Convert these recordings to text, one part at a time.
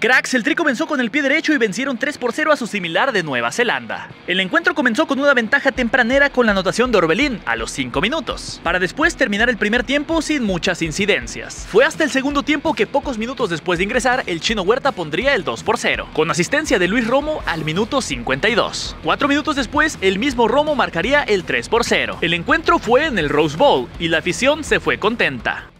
Cracks, el Tri comenzó con el pie derecho y vencieron 3 por 0 a su similar de Nueva Zelanda. El encuentro comenzó con una ventaja tempranera con la anotación de Orbelín a los 5 minutos, para después terminar el primer tiempo sin muchas incidencias. Fue hasta el segundo tiempo que pocos minutos después de ingresar, el chino Huerta pondría el 2 por 0, con asistencia de Luis Romo al minuto 52. Cuatro minutos después, el mismo Romo marcaría el 3 por 0. El encuentro fue en el Rose Bowl y la afición se fue contenta.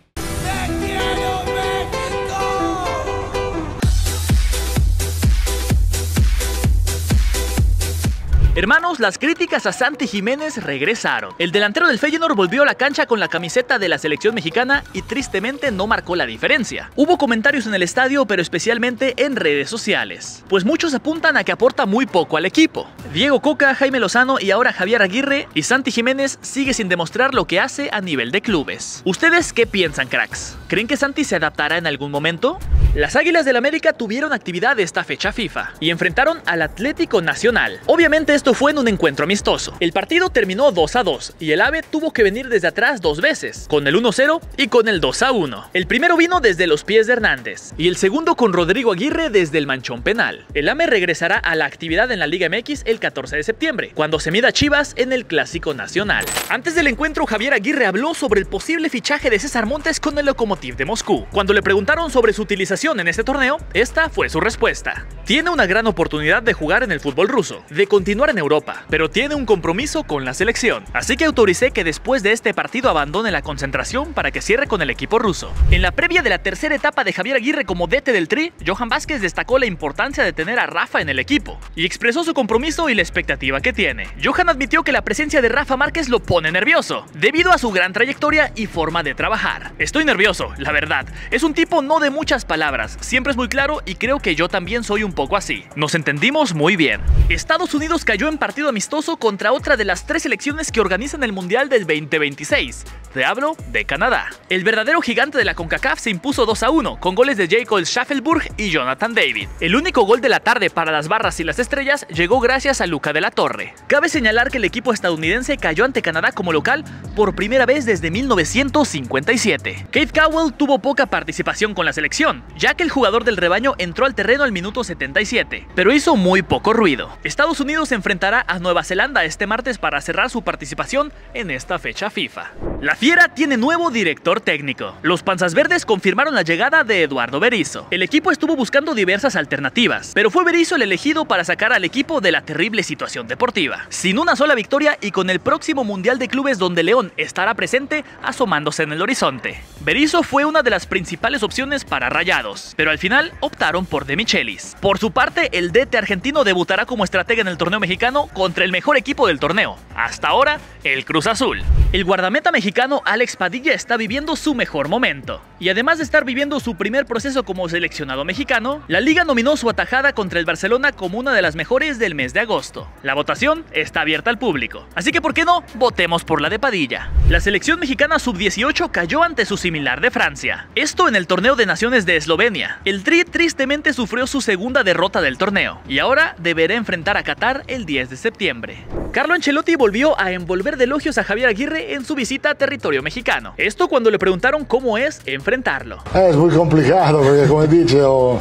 Hermanos, las críticas a Santi Jiménez regresaron. El delantero del Feyenoord volvió a la cancha con la camiseta de la selección mexicana y tristemente no marcó la diferencia. Hubo comentarios en el estadio, pero especialmente en redes sociales, pues muchos apuntan a que aporta muy poco al equipo. Diego Coca, Jaime Lozano y ahora Javier Aguirre y Santi Jiménez sigue sin demostrar lo que hace a nivel de clubes. ¿Ustedes qué piensan, cracks? ¿Creen que Santi se adaptará en algún momento? Las Águilas del América tuvieron actividad esta fecha FIFA y enfrentaron al Atlético Nacional. Obviamente esto fue en un encuentro amistoso. El partido terminó 2 a 2 y el AVE tuvo que venir desde atrás dos veces, con el 1-0 y con el 2 a 1. El primero vino desde los pies de Hernández y el segundo con Rodrigo Aguirre desde el manchón penal. El AME regresará a la actividad en la Liga MX el 14 de septiembre, cuando se mida Chivas en el Clásico Nacional. Antes del encuentro, Javier Aguirre habló sobre el posible fichaje de César Montes con el Lokomotiv de Moscú. Cuando le preguntaron sobre su utilización en este torneo, esta fue su respuesta. Tiene una gran oportunidad de jugar en el fútbol ruso, de continuar en Europa, pero tiene un compromiso con la selección. Así que autoricé que después de este partido abandone la concentración para que cierre con el equipo ruso. En la previa de la tercera etapa de Javier Aguirre como DT del Tri, Johan Vázquez destacó la importancia de tener a Rafa en el equipo y expresó su compromiso y la expectativa que tiene. Johan admitió que la presencia de Rafa Márquez lo pone nervioso, debido a su gran trayectoria y forma de trabajar. Estoy nervioso, la verdad. Es un tipo no de muchas palabras, siempre es muy claro y creo que yo también soy un poco así. Nos entendimos muy bien. Estados Unidos cayó en partido amistoso contra otra de las tres selecciones que organizan el Mundial del 2026. Te hablo de Canadá. El verdadero gigante de la CONCACAF se impuso 2 a 1 con goles de Jacob Schaffelburg y Jonathan David. El único gol de la tarde para las barras y las estrellas llegó gracias a Luca de la Torre. Cabe señalar que el equipo estadounidense cayó ante Canadá como local por primera vez desde 1957. Kate Cowell tuvo poca participación con la selección, ya que el jugador del rebaño entró al terreno al minuto 77, pero hizo muy poco ruido. Estados Unidos enfrentará a Nueva Zelanda este martes para cerrar su participación en esta fecha FIFA. La Fiera tiene nuevo director técnico. Los Panzas Verdes confirmaron la llegada de Eduardo Berizzo. El equipo estuvo buscando diversas alternativas, pero fue Berizzo el elegido para sacar al equipo de la terrible situación deportiva. Sin una sola victoria y con el próximo Mundial de Clubes donde León estará presente asomándose en el horizonte. Berizzo fue una de las principales opciones para Rayados, pero al final optaron por De Michelis. Por su parte, el DT argentino debutará como estratega en el torneo mexicano contra el mejor equipo del torneo, hasta ahora el Cruz Azul. El guardameta mexicano Alex Padilla está viviendo su mejor momento. Y además de estar viviendo su primer proceso como seleccionado mexicano, la liga nominó su atajada contra el Barcelona como una de las mejores del mes de agosto. La votación está abierta al público, así que ¿por qué no? Votemos por la de Padilla. La selección mexicana sub-18 cayó ante su similar de Francia. Esto en el torneo de naciones de Eslovenia. El Tri tristemente sufrió su segunda derrota del torneo y ahora deberá enfrentar a Qatar el 10 de septiembre. Carlo Ancelotti volvió a envolver de elogios a Javier Aguirre en su visita a territorio mexicano. Esto cuando le preguntaron cómo es enfrentarlo. Es muy complicado porque como he dicho,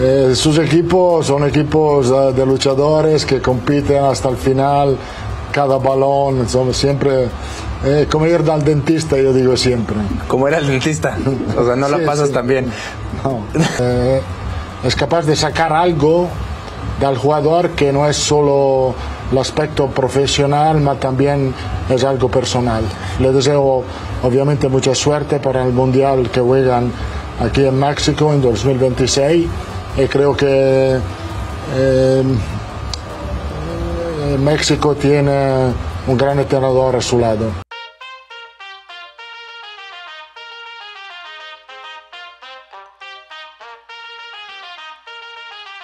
eh, sus equipos son equipos uh, de luchadores que compiten hasta el final, cada balón, insomma, siempre eh, como ir al dentista, yo digo siempre. Como era el dentista, o sea, no Sí, la pasas sí. tan bien. No. Eh, es capaz de sacar algo del jugador que no es solo el aspecto profesional, pero también es algo personal. Le deseo obviamente mucha suerte para el Mundial que juegan aquí en México en 2026 y creo que eh, eh, México tiene un gran entrenador a su lado.